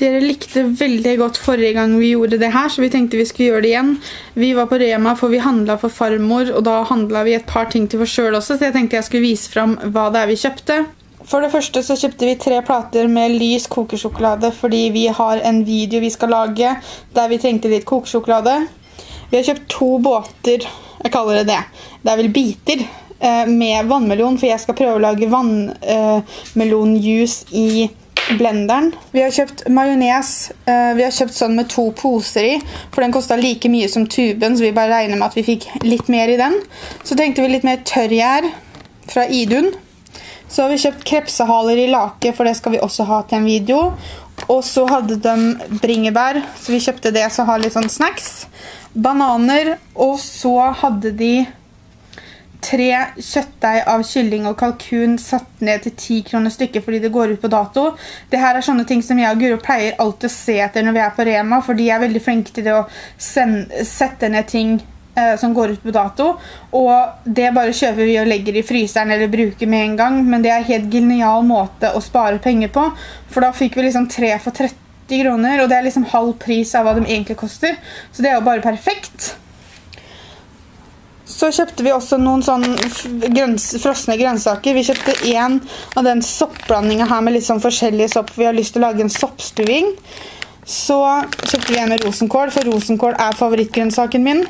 Dere likte veldig godt forrige gang vi gjorde det her, så vi tenkte vi skulle gjøre det igjen. Vi var på Rema, for vi handlet for farmor, og da handlet vi et par ting til oss selv også, så jeg tenkte jeg skulle vise frem hva det er vi kjøpte. For det første så kjøpte vi tre plater med lys kokesjokolade, fordi vi har en video vi skal lage, der vi trengte litt kokesjokolade. Vi har kjøpt to båter, jeg kaller det det. Det er vel biter, eh, med vannmelon, for jeg skal prøve å lage vannmelonjuice i blenderen. Vi har kjøpt majones. eh, Vi har kjøpt sånn med to poser i, for den kostet like mye som tuben, så vi bare regner med at vi fikk litt mer i den. Så tenkte vi litt mer tørrgjær fra Idun. Så har vi kjøpt krepsehaler i lake, for det skal vi også ha til en video. Og så hadde de bringebær, så vi kjøpte det, så har litt sånn snacks. Bananer, og så hadde de tre kjøttdeig av kylling og kalkun satt ned til ti kroner stykket fordi det går ut på dato. Det her er sånne ting som jeg og Guro pleier alltid å se etter når vi er på Rema, fordi jeg er veldig flink til det å sende, sette ned ting eh, som går ut på dato. Og det bare kjøper vi og legger i fryseren eller bruker med en gang, men det er en helt genial måte å spare penger på, for da fikk vi liksom tre for 30 kroner, og det er liksom halv pris av hva de egentlig koster. Så det er jo bare perfekt. Så kjøpte vi også noen sånn grøns, frosne grønnsaker. Vi kjøpte en av den soppblandingen her med litt sånn forskjellige sopp. Vi har lyst til å lage en soppstuing. Så kjøpte vi en med rosenkål, for rosenkål er favorittgrønnsaken min.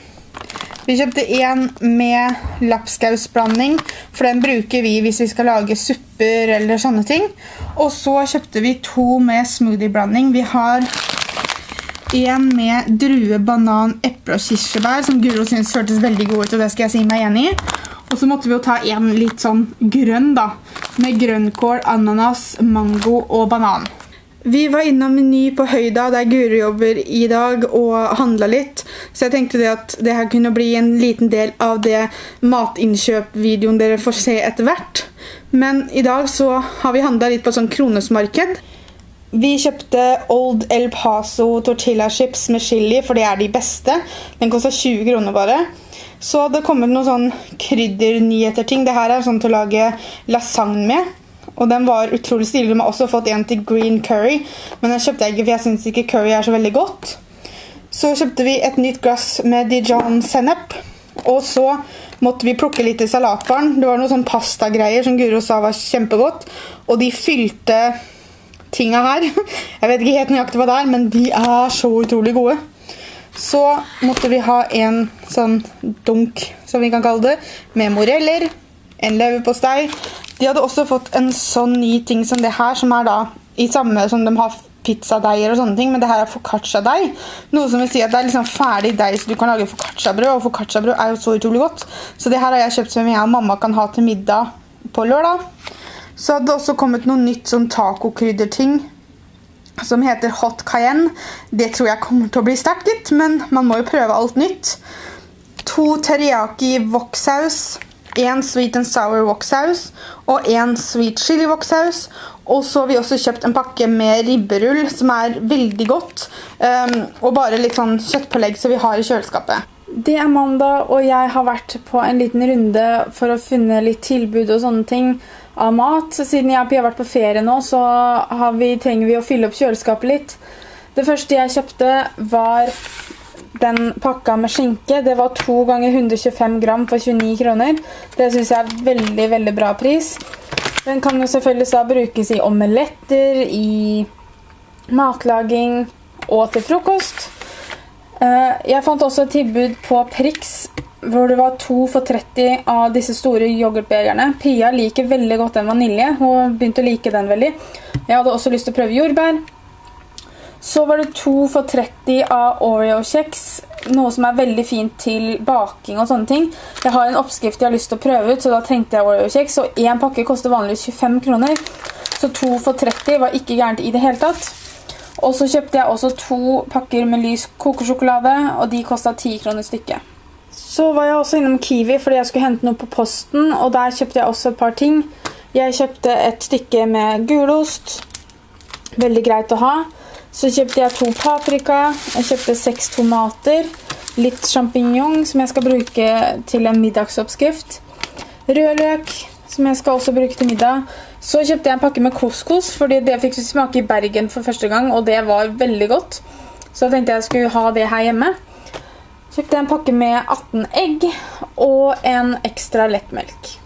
Vi kjøpte en med lapskausblanding, for den bruker vi hvis vi skal lage supper eller sånne ting. Og så kjøpte vi to med smoothieblanding. Vi har en med drue, banan, eple og kirsebær, som Guro synes hørtes veldig god ut, og det skal jeg si meg enig i. Og så måtte vi jo ta en litt sånn grønn da, med grønnkål, ananas, mango og banan. Vi var innom Meny på Høyda, der Guro jobber i dag, og handlet litt. Så jeg tenkte det at det her kunne bli en liten del av det matinnkjøp-videoen dere får se etter hvert. Men i dag så har vi handlet litt på sånn kronesmarked. Vi kjøpte Old El Paso tortilla chips med chili, for det er de beste. Den kostet 20 kroner bare. Så det kommet noen sånn kryddernyheter-ting. Det her er sånn til å lage lasagne med. Og den var utrolig stilig. De har også fått en til green curry, men den kjøpte jeg ikke, for jeg synes ikke curry er så veldig godt. Så kjøpte vi et nytt glass med Dijon sennep. Og så måtte vi plukke litt i salatbaren. Det var noen sånn pastagreier som Guro sa var kjempegodt. Og de fylte tinga her. Jeg vet ikke helt nøyaktig hva det er, men de er så utrolig gode. Så måtte vi ha en sånn dunk, som vi kan kalle det, med moreller, en leverpostei. De hadde også fått en sånn ny ting som det her, som er da i samme som de har pizzadeiger og sånne ting, men det her er focaccia-deig. Noe som vil si at det er liksom ferdig deig, så du kan lage focaccia-brød, og focaccia-brød er jo så utrolig godt. Så det her har jeg kjøpt som jeg og mamma kan ha til middag på lørdag. Så hadde det også kommet noe nytt sånn tacokrydderting som heter hot cayenne. Det tror jeg kommer til å bli sterkt litt, men man må jo prøve alt nytt. To teriyaki wok-saus, en sweet and sour wok-saus og en sweet chili wok-saus. Og så har vi også kjøpt en pakke med ribberull, som er veldig godt. Um, og bare litt sånn kjøttpålegg som vi har i kjøleskapet. Det er mandag, og jeg har vært på en liten runde for å finne litt tilbud og sånne ting av mat. Siden jeg har vært på ferie nå, så vi, trenger vi å fylle opp kjøleskapet litt. Det første jeg kjøpte var den pakka med skinke. Det var to ganger 125 gram for 29 kroner. Det synes jeg er veldig, veldig bra pris. Den kan jo selvfølgelig da brukes i omeletter, i matlaging og til frokost. Eh, Jeg fant også et tilbud på Prix, hvor det var to for 30 av disse store yoghurtbegerne. Pia liker veldig godt den vanilje. Hun begynte å like den veldig. Jeg hadde også lyst til å prøve jordbær. Så var det to for 30 av Oreo-kjeks, noe som er veldig fint til baking og sånne ting. Jeg har en oppskrift jeg har lyst til å prøve ut, så da trengte jeg Oreo-kjeks, og en pakke koster vanligvis 25 kroner. Så to for 30 var ikke gærent i det hele tatt. Og så kjøpte jeg også to pakker med lys kokosjokolade, og de kostet 10 kroner stykket. Så var jeg også innom Kiwi fordi jeg skulle hente noe på posten, og der kjøpte jeg også et par ting. Jeg kjøpte et stykke med gulost. Veldig greit å ha. Så kjøpte jeg to paprika, jeg kjøpte seks tomater, litt champignon som jeg skal bruke til en middagsoppskrift, rød løk, som jeg skal også bruke til middag. Så kjøpte jeg en pakke med couscous, fordi det fikk vi smake i Bergen for første gang, og det var veldig godt. Så jeg tenkte jeg skulle ha det her hjemme. Kjøpte jeg en pakke med 18 egg og en ekstra lettmelk.